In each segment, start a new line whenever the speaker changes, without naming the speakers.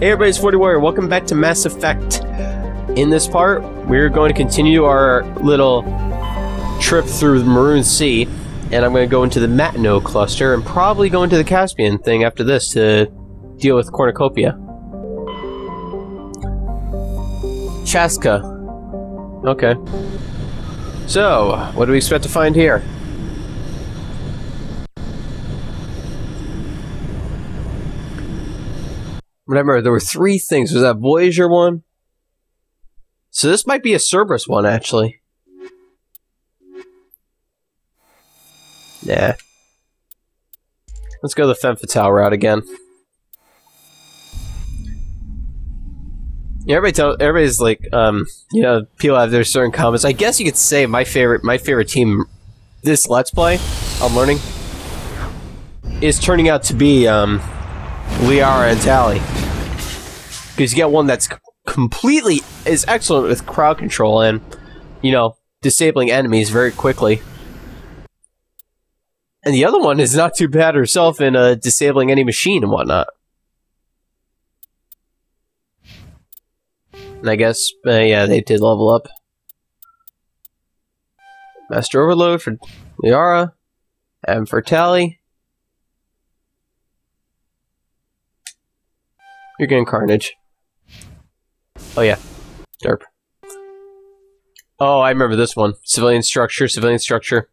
Hey everybody, it's 40 Warrior. Welcome back to Mass Effect. In this part, we're going to continue our little trip through the Maroon Sea, and I'm going to go into the Matino cluster and probably go into the Caspian thing after this to deal with Cornucopia. Chaska. Okay. So, what do we expect to find here? Remember, there were three things. Was that Voyager one? So this might be a Cerberus one, actually. Yeah. Let's go the Femme Fatale route again. Everybody tell, everybody's like, um, you know, people have their certain comments. I guess you could say my favorite, my favorite team, this Let's Play, I'm learning, is turning out to be, um, Liara and Tali. Because you get one that's completely is excellent with crowd control and, you know, disabling enemies very quickly. And the other one is not too bad herself in uh, disabling any machine and whatnot. And I guess, uh, yeah, they did level up. Master Overload for Liara, and for Tali. You're getting Carnage. Oh yeah, derp. Oh, I remember this one. Civilian structure, civilian structure.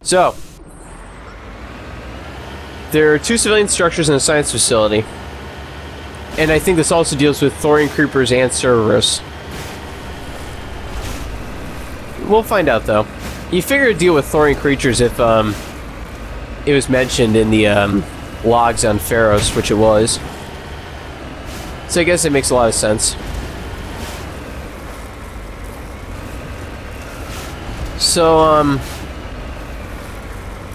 So, there are two civilian structures in a science facility. And I think this also deals with Thorian Creepers and Cerberus. We'll find out, though. You figure it'd deal with Thorian creatures if, um, it was mentioned in the, um, logs on Feros, which it was. So I guess it makes a lot of sense. So, um...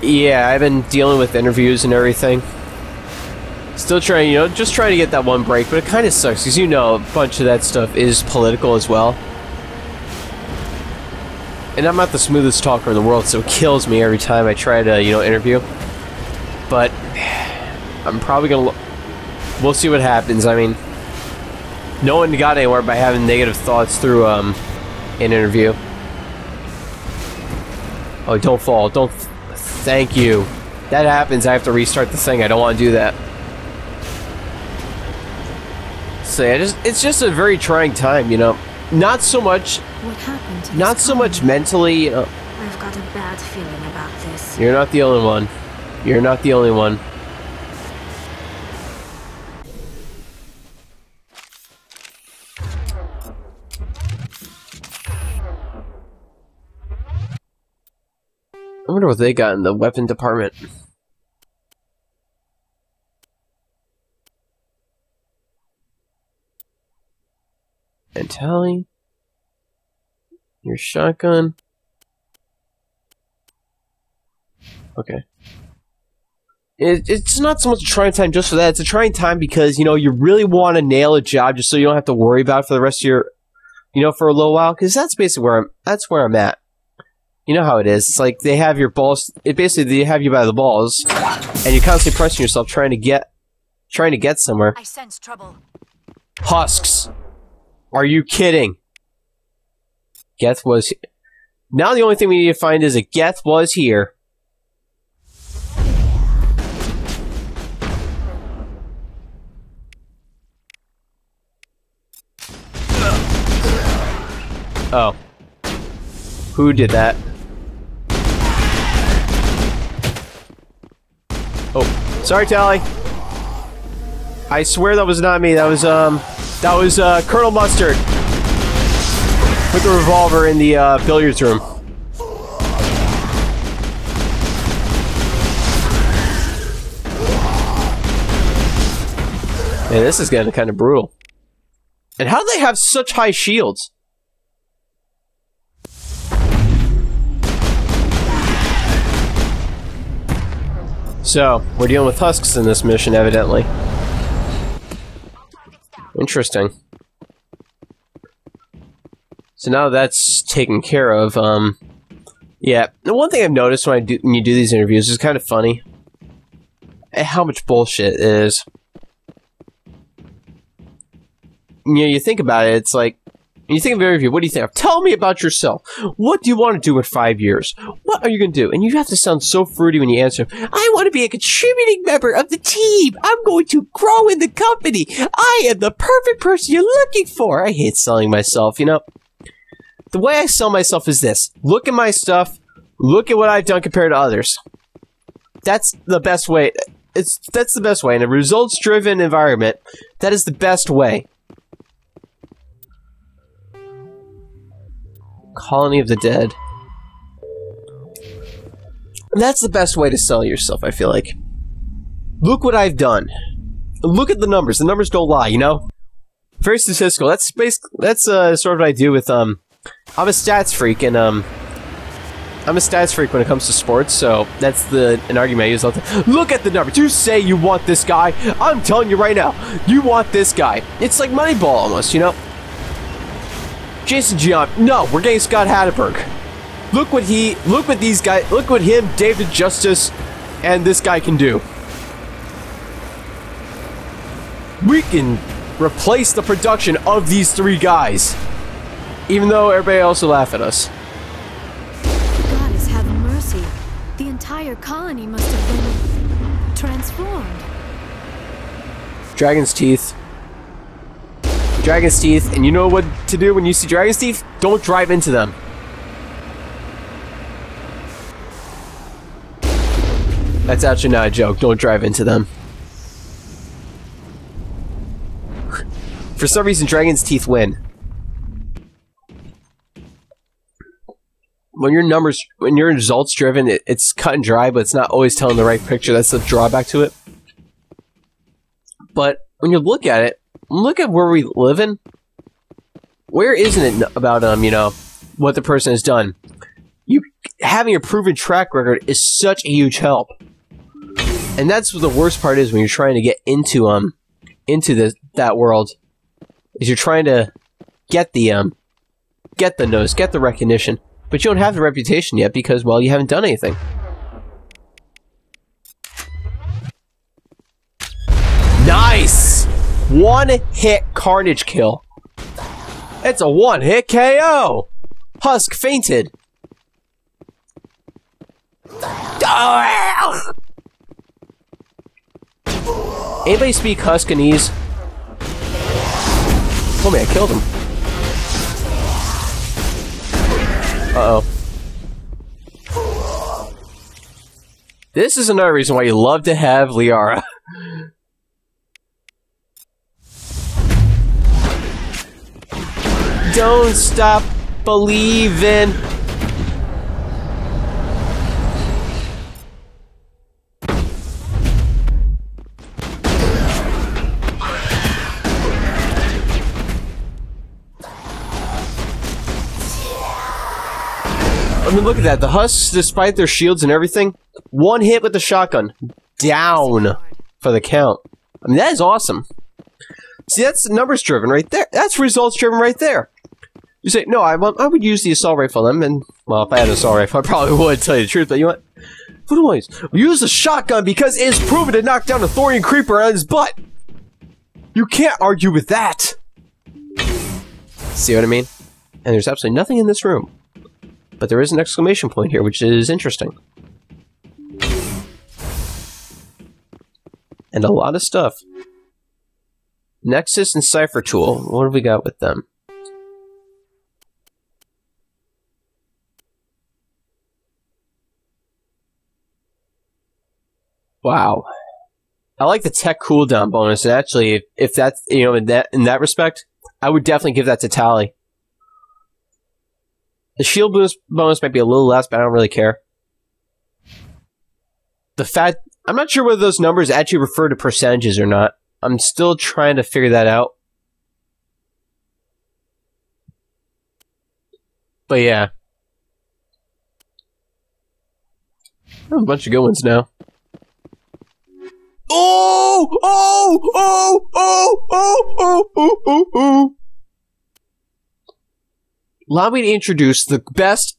Yeah, I've been dealing with interviews and everything. Still trying, you know, just trying to get that one break, but it kind of sucks, because you know a bunch of that stuff is political as well. And I'm not the smoothest talker in the world, so it kills me every time I try to, you know, interview. But, I'm probably gonna... We'll see what happens, I mean... No one got anywhere by having negative thoughts through, um, an interview. Oh, don't fall, don't... Thank you. That happens, I have to restart the thing, I don't want to do that. So yeah, just, it's just a very trying time, you know. Not so much...
What happened?
Not so much mentally, you know,
I've got a bad feeling about this.
You're not the only one. You're not the only one. I wonder what they got in the weapon department. And Tali, your shotgun. Okay. It, it's not so much a trying time just for that. It's a trying time because you know you really want to nail a job just so you don't have to worry about it for the rest of your, you know, for a little while. Because that's basically where I'm. That's where I'm at. You know how it is. It's like they have your balls. It basically they have you by the balls, and you're constantly pressing yourself trying to get, trying to get somewhere.
I sense trouble.
Husks. Are you kidding? Geth was. Now the only thing we need to find is that Geth was here. Oh. Who did that? Oh, sorry, Tali. I swear that was not me. That was um, that was uh, Colonel Mustard with the revolver in the uh, billiards room. Man, this is getting kind of brutal. And how do they have such high shields? So, we're dealing with husks in this mission, evidently. Interesting. So now that's taken care of, um... Yeah, the one thing I've noticed when I do when you do these interviews is kind of funny. Eh, how much bullshit is. You know, you think about it, it's like you think of interview. What do you think? of? Tell me about yourself. What do you want to do in five years? What are you going to do? And you have to sound so fruity when you answer. I want to be a contributing member of the team. I'm going to grow in the company. I am the perfect person you're looking for. I hate selling myself. You know, the way I sell myself is this: look at my stuff. Look at what I've done compared to others. That's the best way. It's that's the best way in a results-driven environment. That is the best way. Colony of the Dead. That's the best way to sell yourself, I feel like. Look what I've done. Look at the numbers. The numbers don't lie, you know? Very statistical. That's basically, that's uh, sort of what I do with, um, I'm a stats freak, and, um, I'm a stats freak when it comes to sports, so that's the an argument I use all the time. Look at the numbers. You say you want this guy. I'm telling you right now, you want this guy. It's like Moneyball almost, you know? Jason Giambi. No, we're getting Scott Hatteberg. Look what he, look what these guys, look what him, David Justice, and this guy can do. We can replace the production of these three guys. Even though everybody else will laugh at us.
Goddess have mercy. The entire colony must have been transformed.
Dragon's Teeth. Dragon's Teeth, and you know what to do when you see Dragon's Teeth? Don't drive into them. That's actually not a joke. Don't drive into them. For some reason, Dragon's Teeth win. When your numbers, when you're results driven, it, it's cut and dry, but it's not always telling the right picture. That's the drawback to it. But when you look at it, look at where we live in. Where isn't it about um, you know, what the person has done? You having a proven track record is such a huge help. And that's what the worst part is when you're trying to get into um into the that world. Is you're trying to get the um get the nose, get the recognition, but you don't have the reputation yet because well, you haven't done anything. Nice! One hit carnage kill. It's a one hit KO! Husk fainted. Anybody speak Huskanese? Oh man, I killed him. Uh oh. This is another reason why you love to have Liara. Don't stop believing. I mean, look at that. The Husks, despite their shields and everything, one hit with the shotgun. Down for the count. I mean, that is awesome. See, that's numbers driven right there. That's results driven right there. You say, no, I, I would use the assault rifle on them, and, well, if I had an assault rifle, I probably would tell you the truth, but you know what? I use? Use the shotgun because it is proven to knock down a Thorian creeper on his butt! You can't argue with that! See what I mean? And there's absolutely nothing in this room. But there is an exclamation point here, which is interesting. And a lot of stuff. Nexus and Cipher Tool. What have we got with them? Wow. I like the tech cooldown bonus. Actually, if that's you know in that in that respect, I would definitely give that to Tali. The shield bonus bonus might be a little less, but I don't really care. The fact I'm not sure whether those numbers actually refer to percentages or not. I'm still trying to figure that out. But yeah. a bunch of good ones now. Oh! Oh! Oh! Oh! Oh! Oh! Oh! Oh! Oh! Allow me to introduce the best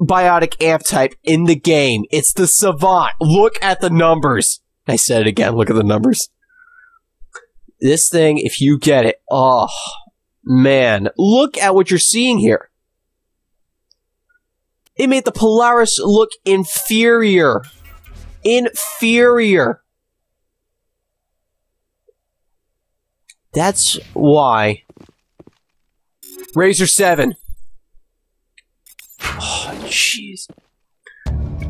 biotic amp type in the game. It's the Savant. Look at the numbers. I said it again. Look at the numbers. This thing, if you get it, oh, man, look at what you're seeing here. It made the Polaris look inferior. Inferior. That's why. Razor 7. Oh, jeez.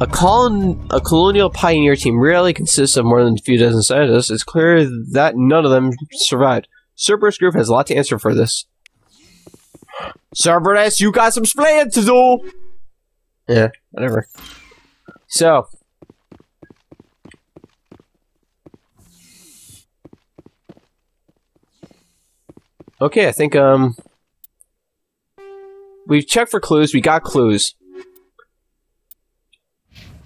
A, colon, a colonial pioneer team rarely consists of more than a few dozen scientists. It's clear that none of them survived. Cerberus Group has a lot to answer for this. Cerberus, you got some explaining to do! Yeah, whatever. So. Okay, I think, um... We've checked for clues, we got clues.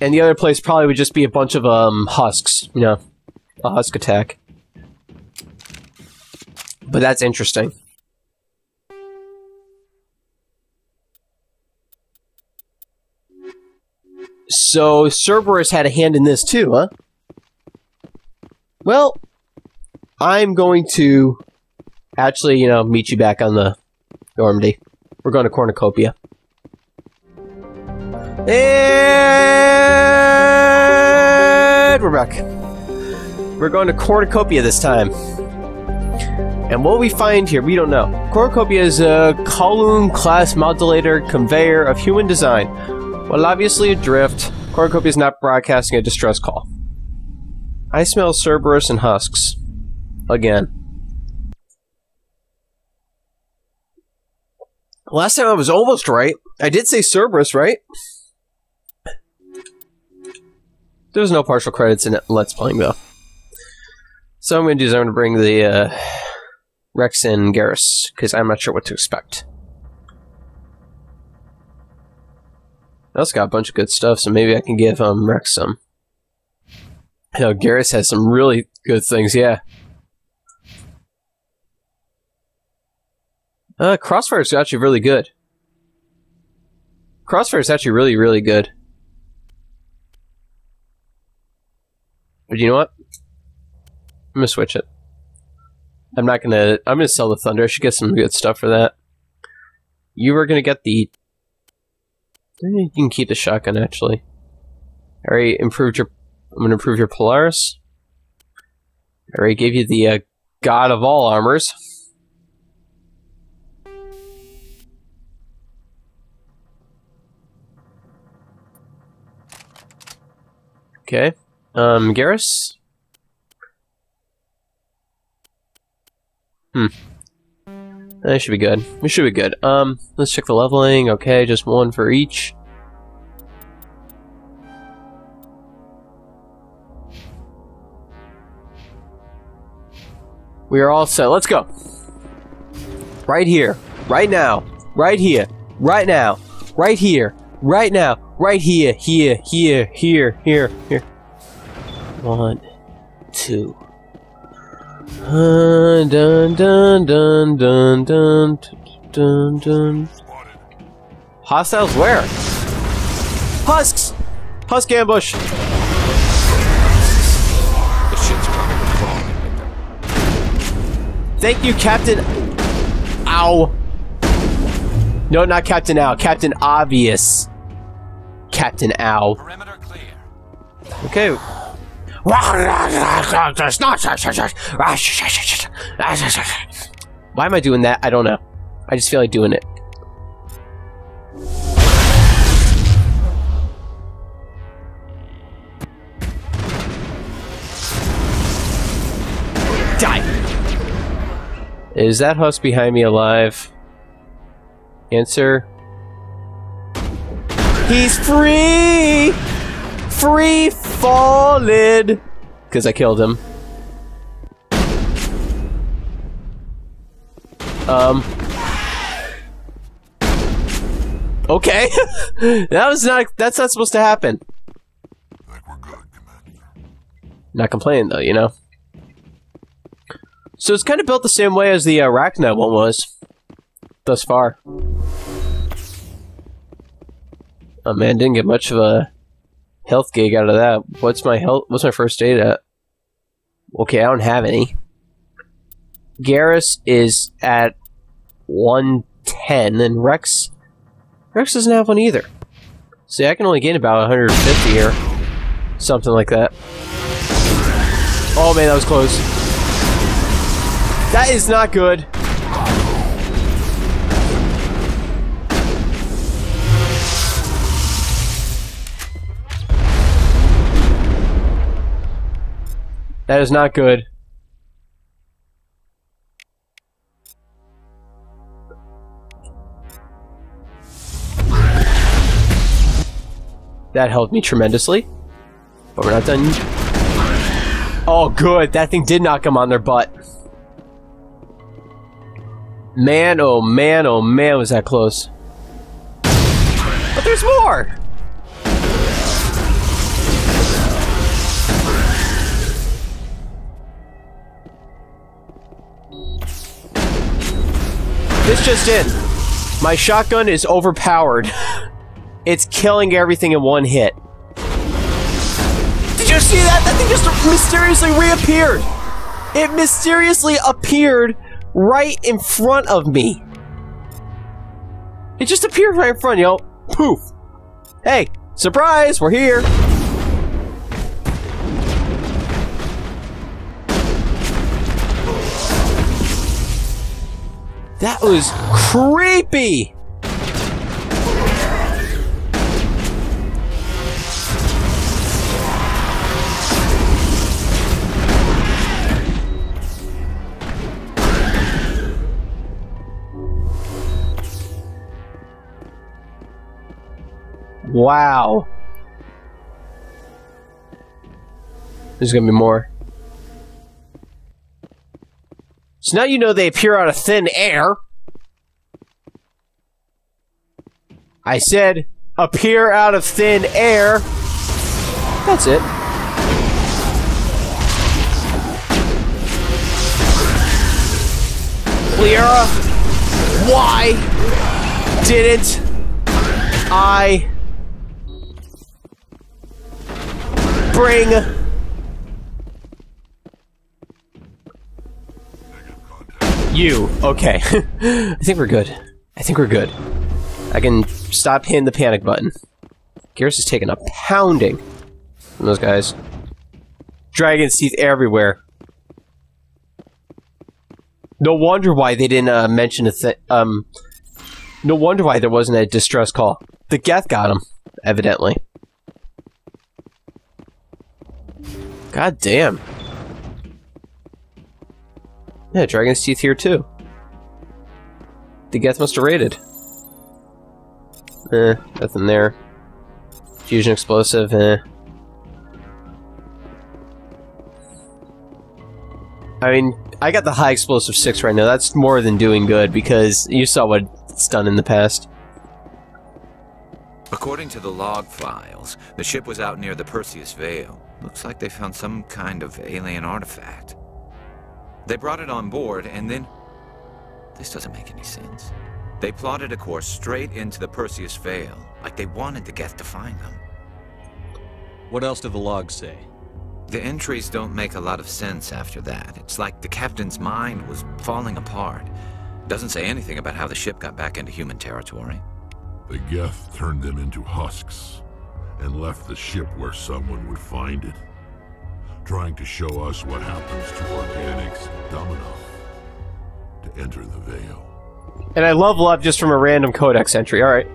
And the other place probably would just be a bunch of, um, husks, you know, a husk attack. But that's interesting. So Cerberus had a hand in this too, huh? Well, I'm going to actually, you know, meet you back on the Normandy. We're going to Cornucopia. And we're back. We're going to Cornucopia this time. And what we find here, we don't know. Cornucopia is a Kowloon class modulator conveyor of human design. While obviously adrift, Cornucopia is not broadcasting a distress call. I smell Cerberus and husks. Again. Last time I was almost right. I did say Cerberus, right? There's no partial credits in. Let's Playing, though. So I'm going to do is I'm going to bring the uh, Wrex and Garrus, because I'm not sure what to expect. That's got a bunch of good stuff, so maybe I can give um, Wrex some. You know, Garrus has some really good things, yeah. Uh, Crossfire is actually really good. Crossfire is actually really, really good. But you know what? I'm gonna switch it. I'm not gonna. I'm gonna sell the Thunder. I should get some good stuff for that. You are gonna get the. You can keep the shotgun actually. I already improved your. I'm gonna improve your Polaris. I already gave you the uh, God of all armors. Okay. Um, Garrus? Hmm. That should be good. We should be good. Um, let's check the leveling. Okay, just one for each. We are all set. Let's go. Right here. Right now. Right here. Right now. Right here. Right now. Right here. Here. Here. Here. Here. Here. One. Two. Dun dun dun dun dun dun dun dun. Hostiles where? Husks! Husk ambush!
The shit's coming along.
Thank you, Captain. Ow. No, not Captain Ow. Captain Obvious. Captain Ow.
Perimeter clear.
Okay. Why am I doing that? I don't know. I just feel like doing it. Die! Is that husk behind me alive? Answer. He's free! Free fallen! Because I killed him. Um. Okay. that was not. That's not supposed to happen. Not complaining though, you know. So it's kind of built the same way as the Arachna one was, thus far. Oh man, didn't get much of a health gig out of that. What's my health? What's my first aid at? Okay, I don't have any. Garrus is at 110, and Wrex... Wrex doesn't have one either. See, I can only gain about 150 here. Something like that. Oh man, that was close. That is not good. That is not good. That helped me tremendously. But we're not done. Oh, good. That thing did knock them on their butt. Man, oh man, oh man, was that close. But there's more! Just in. My shotgun is overpowered. it's killing everything in one hit. Did you see that? That thing just mysteriously reappeared. It mysteriously appeared right in front of me. It just appeared right in front, yo. Poof. Hey, surprise, we're here. That was creepy! Wow. There's gonna be more. So now you know they appear out of thin air. I said appear out of thin air. That's it. Cleara, why didn't I bring you? Okay. I think we're good. I think we're good. I can stop hitting the panic button. Gears is taking a pounding from those guys. Dragon's teeth everywhere. No wonder why they didn't uh, mention a thing. Um, no wonder why there wasn't a distress call. The Geth got him, evidently. God damn. Yeah, Dragon's Teeth here too. The Geth must have raided. Eh, nothing there. Fusion explosive, eh. I mean, I got the high explosive 6 right now. That's more than doing good because you saw what it's done in the past.
According to the log files, the ship was out near the Perseus Veil. Looks like they found some kind of alien artifact. They brought it on board, and then... This doesn't make any sense. They plotted a course straight into the Perseus Veil, like they wanted the Geth to find them.
What else do the logs say?
The entries don't make a lot of sense after that. It's like the captain's mind was falling apart. Doesn't say anything about how the ship got back into human territory.
The Geth turned them into husks and left the ship where someone would find it. Trying to show us what happens to organics dumb enough to enter the Veil.
And I love love just from a random codex entry. Alright.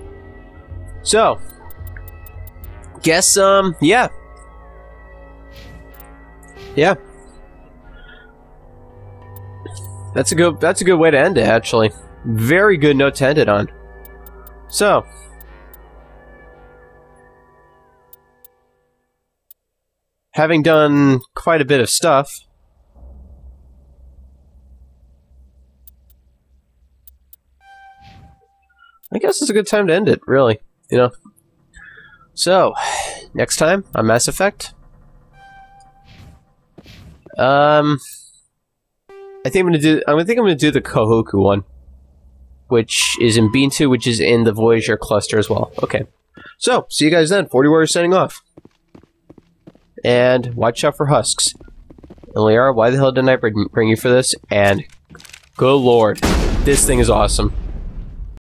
So. Guess, um, yeah. Yeah. That's a good that's a good way to end it, actually. Very good note to end it on. So. Having done quite a bit of stuff, I guess it's a good time to end it, really. You know. So, next time on Mass Effect. Um, I think I'm gonna do. I think I'm gonna do the Kohoku one, which is in Bean Two, which is in the Voyager cluster as well. Okay. So, see you guys then. Forty Warriors signing off. And watch out for husks. And Liara, why the hell didn't I bring bring you for this? And good lord. This thing is awesome.